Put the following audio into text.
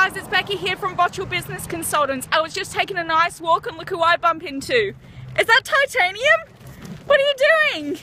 guys, it's Becky here from Bottrell Business Consultants. I was just taking a nice walk and look who I bump into. Is that titanium? What are you doing?